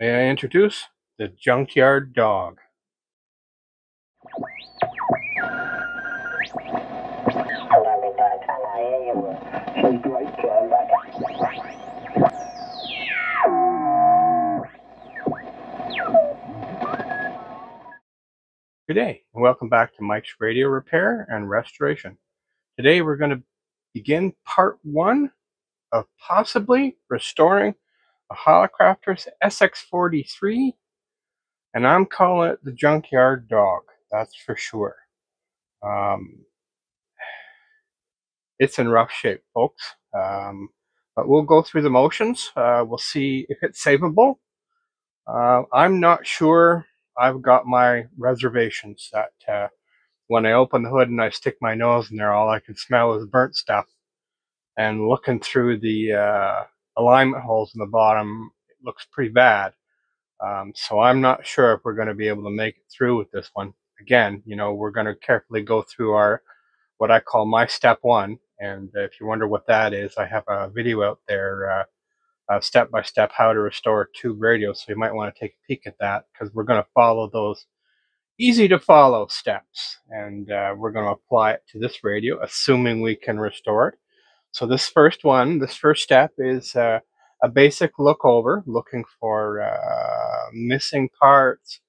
May I introduce the Junkyard Dog? Good day, and welcome back to Mike's Radio Repair and Restoration. Today we're going to begin part one of possibly restoring a Hallicrafters SX43, and I'm calling it the Junkyard Dog, that's for sure. Um, it's in rough shape, folks, um, but we'll go through the motions. Uh, we'll see if it's savable. Uh, I'm not sure. I've got my reservations that uh, when I open the hood and I stick my nose in there, all I can smell is burnt stuff. And looking through the uh, alignment holes in the bottom, it looks pretty bad. Um, so I'm not sure if we're going to be able to make it through with this one. Again, you know, we're going to carefully go through our what I call my step one. And if you wonder what that is, I have a video out there, uh, step by step how to restore a tube radios. So you might want to take a peek at that because we're going to follow those easy to follow steps, and uh, we're going to apply it to this radio, assuming we can restore it. So this first one, this first step is uh, a basic look over, looking for uh, missing parts,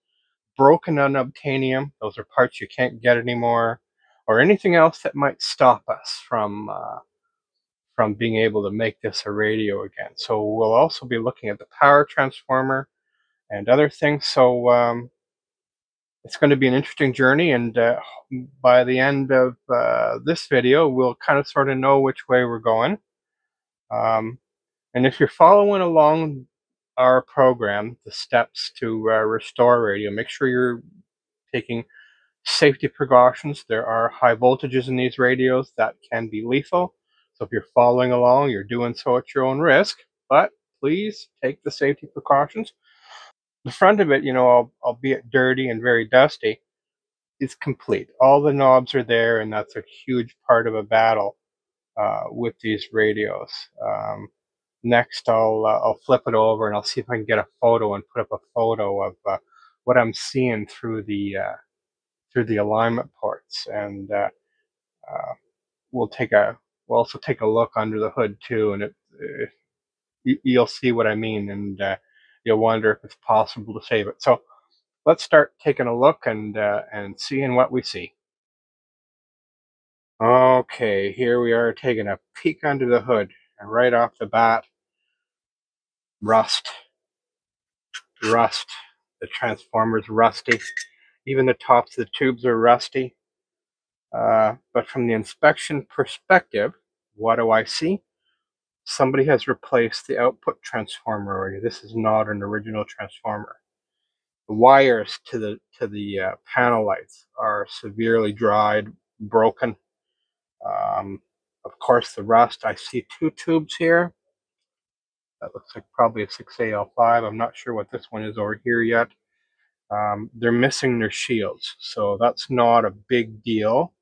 broken unobtainium, those are parts you can't get anymore, or anything else that might stop us from uh, from being able to make this a radio again. So we'll also be looking at the power transformer and other things. So um, it's going to be an interesting journey, and uh, by the end of uh, this video, we'll kind of sort of know which way we're going. Um, and if you're following along our program, the steps to uh, restore radio, make sure you're taking safety precautions. There are high voltages in these radios that can be lethal. So if you're following along, you're doing so at your own risk, but please take the safety precautions the front of it, you know, albeit dirty and very dusty, is complete. All the knobs are there, and that's a huge part of a battle uh, with these radios. Um, next, I'll uh, I'll flip it over and I'll see if I can get a photo and put up a photo of uh, what I'm seeing through the uh, through the alignment ports, and uh, uh, we'll take a we'll also take a look under the hood too, and it, it you'll see what I mean, and you'll wonder if it's possible to save it. So let's start taking a look and uh, and seeing what we see. Okay, here we are taking a peek under the hood, and right off the bat, rust, rust. The transformer's rusty. Even the tops of the tubes are rusty. Uh, but from the inspection perspective, what do I see? Somebody has replaced the output transformer already. This is not an original transformer. The wires to the to the uh, panel lights are severely dried, broken. Um, of course, the rust. I see two tubes here. That looks like probably a 6AL5. I'm not sure what this one is over here yet. Um, they're missing their shields, so that's not a big deal.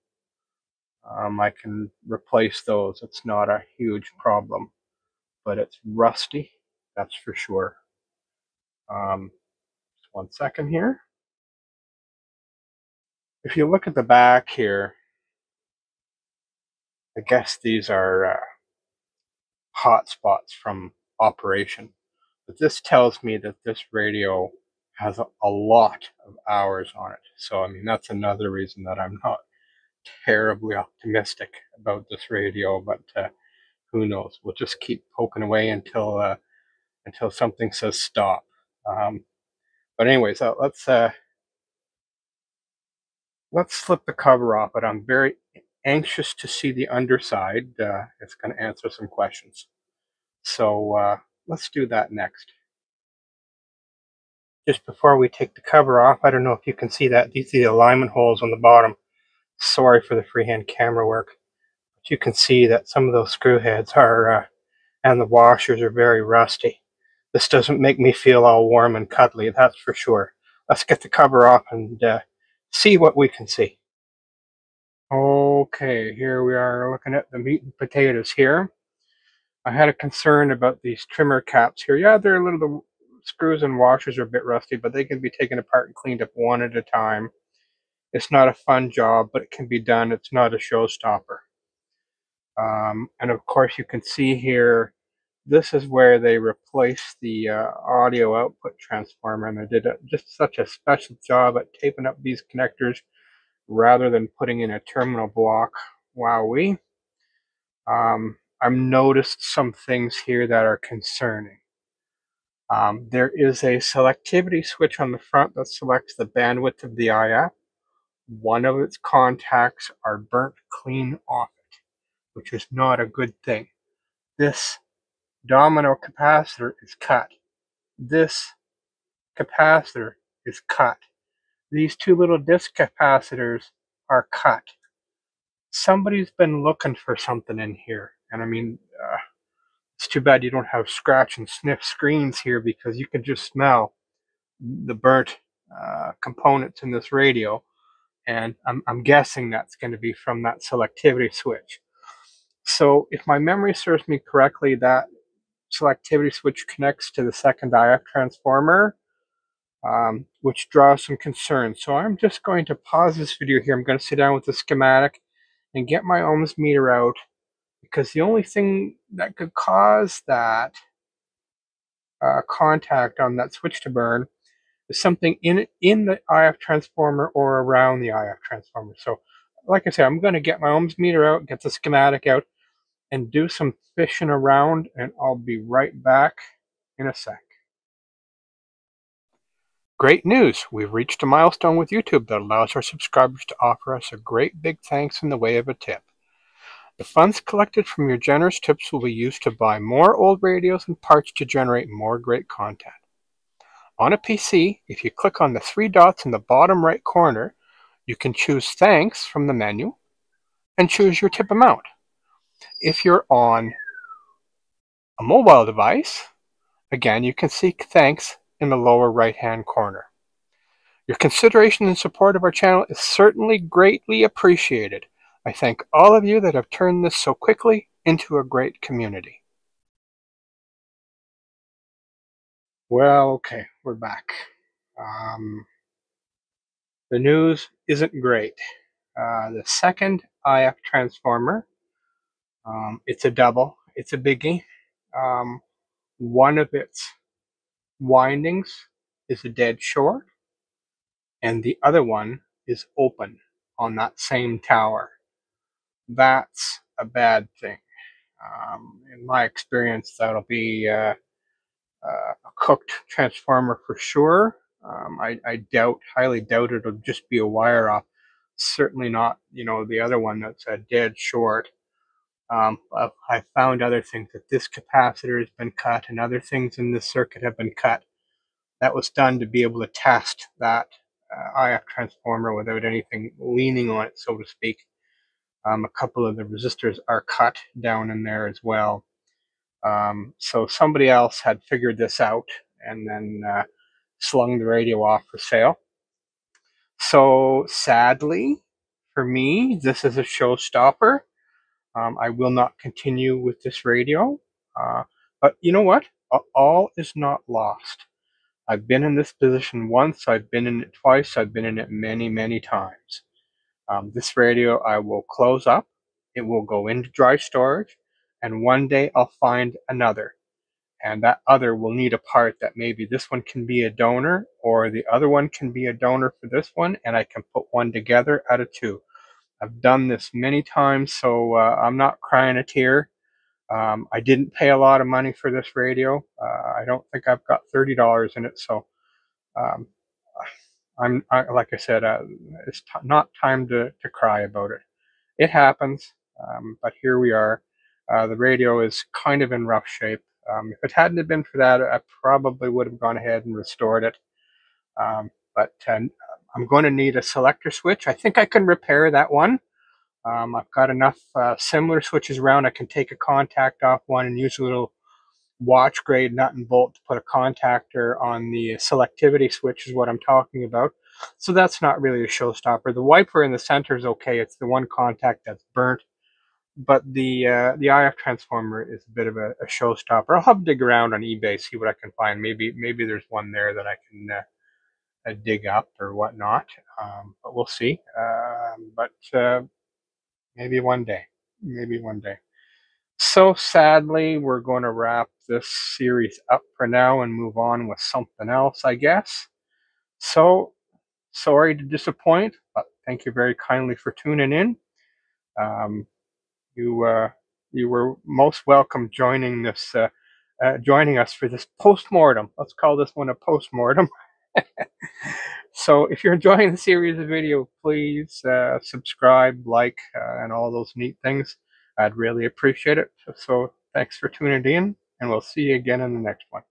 Um, I can replace those. It's not a huge problem, but it's rusty, that's for sure. Um, just one second here. If you look at the back here, I guess these are uh, hot spots from operation. But this tells me that this radio has a, a lot of hours on it. So, I mean, that's another reason that I'm not terribly optimistic about this radio, but uh, who knows? We'll just keep poking away until uh, until something says stop. Um, but anyways, uh, let's uh, let's flip the cover off. But I'm very anxious to see the underside. Uh, it's going to answer some questions. So uh, let's do that next. Just before we take the cover off, I don't know if you can see that. These are the alignment holes on the bottom. Sorry for the freehand camera work. But you can see that some of those screw heads are, uh, and the washers are very rusty. This doesn't make me feel all warm and cuddly, that's for sure. Let's get the cover off and uh, see what we can see. Okay, here we are looking at the meat and potatoes here. I had a concern about these trimmer caps here. Yeah, they're a little the screws and washers are a bit rusty, but they can be taken apart and cleaned up one at a time. It's not a fun job, but it can be done. It's not a showstopper. Um, and of course, you can see here, this is where they replaced the uh, audio output transformer, and they did a, just such a special job at taping up these connectors rather than putting in a terminal block. Wowee. Um, I've noticed some things here that are concerning. Um, there is a selectivity switch on the front that selects the bandwidth of the IF. One of its contacts are burnt clean off it, which is not a good thing. This domino capacitor is cut. This capacitor is cut. These two little disc capacitors are cut. Somebody's been looking for something in here. And I mean, uh, it's too bad you don't have scratch and sniff screens here because you can just smell the burnt uh, components in this radio and I'm, I'm guessing that's going to be from that selectivity switch. So if my memory serves me correctly, that selectivity switch connects to the second IF transformer, um, which draws some concern. So I'm just going to pause this video here. I'm going to sit down with the schematic and get my ohms meter out because the only thing that could cause that uh, contact on that switch to burn something in in the IF transformer or around the IF transformer. So like I said, I'm going to get my ohms meter out, get the schematic out, and do some fishing around, and I'll be right back in a sec. Great news! We've reached a milestone with YouTube that allows our subscribers to offer us a great big thanks in the way of a tip. The funds collected from your generous tips will be used to buy more old radios and parts to generate more great content. On a PC, if you click on the three dots in the bottom right corner, you can choose Thanks from the menu and choose your tip amount. If you're on a mobile device, again, you can seek Thanks in the lower right-hand corner. Your consideration and support of our channel is certainly greatly appreciated. I thank all of you that have turned this so quickly into a great community. Well, okay, we're back. Um, the news isn't great. Uh, the second IF transformer, um, it's a double, it's a biggie. Um, one of its windings is a dead short, and the other one is open on that same tower. That's a bad thing. Um, in my experience, that'll be uh, uh, a cooked transformer for sure. Um, I, I, doubt, highly doubt it'll just be a wire off. Certainly not, you know, the other one that's a dead short. Um, I found other things that this capacitor has been cut and other things in this circuit have been cut. That was done to be able to test that uh, IF transformer without anything leaning on it, so to speak. Um, a couple of the resistors are cut down in there as well. Um, so somebody else had figured this out and then uh, slung the radio off for sale. So sadly, for me, this is a showstopper. Um, I will not continue with this radio. Uh, but you know what? All is not lost. I've been in this position once, I've been in it twice, I've been in it many, many times. Um, this radio I will close up, it will go into dry storage, and one day I'll find another. And that other will need a part that maybe this one can be a donor or the other one can be a donor for this one and I can put one together out of two. I've done this many times, so uh, I'm not crying a tear. Um, I didn't pay a lot of money for this radio. Uh, I don't think I've got $30 in it, so um, I'm I, like I said, uh, it's not time to, to cry about it. It happens, um, but here we are. Uh, the radio is kind of in rough shape. Um, if it hadn't been for that, I probably would have gone ahead and restored it. Um, but uh, I'm going to need a selector switch. I think I can repair that one. Um, I've got enough uh, similar switches around. I can take a contact off one and use a little watch grade nut and bolt to put a contactor on the selectivity switch is what I'm talking about. So that's not really a showstopper. The wiper in the center is okay. It's the one contact that's burnt but the uh, the IF transformer is a bit of a, a showstopper. I'll have to dig around on eBay, see what I can find. Maybe maybe there's one there that I can uh, uh, dig up or whatnot. Um, but we'll see. Um but uh, maybe one day. Maybe one day. So sadly, we're going to wrap this series up for now and move on with something else, I guess. So sorry to disappoint, but thank you very kindly for tuning in. Um, you uh, you were most welcome joining this uh, uh, joining us for this post-mortem. Let's call this one a post-mortem. so if you're enjoying the series of video, please uh, subscribe, like, uh, and all those neat things. I'd really appreciate it. So thanks for tuning in, and we'll see you again in the next one.